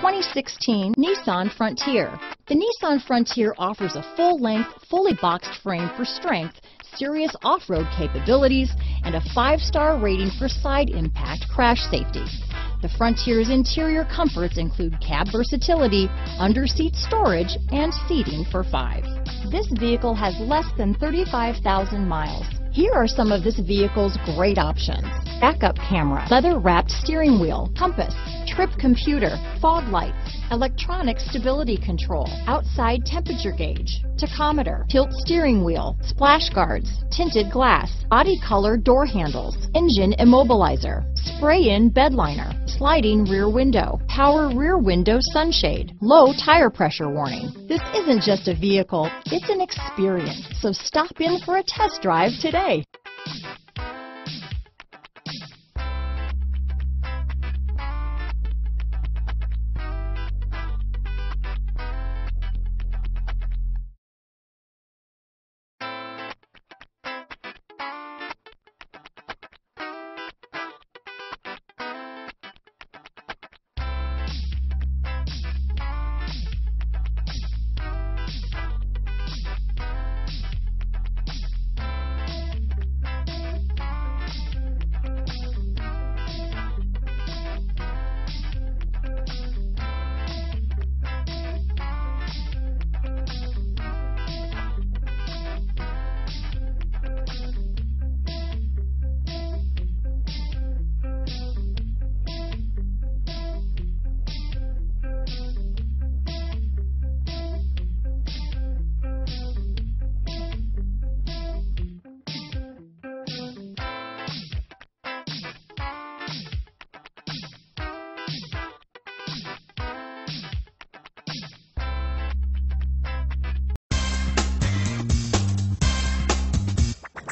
2016 Nissan Frontier. The Nissan Frontier offers a full-length, fully boxed frame for strength, serious off-road capabilities, and a five-star rating for side impact crash safety. The Frontier's interior comforts include cab versatility, under-seat storage, and seating for five. This vehicle has less than 35,000 miles. Here are some of this vehicle's great options. Backup camera, leather wrapped steering wheel, compass, trip computer, fog lights, electronic stability control, outside temperature gauge, tachometer, tilt steering wheel, splash guards, tinted glass, body color door handles, engine immobilizer, spray-in bed liner, sliding rear window, power rear window sunshade, low tire pressure warning. This isn't just a vehicle, it's an experience. So stop in for a test drive today.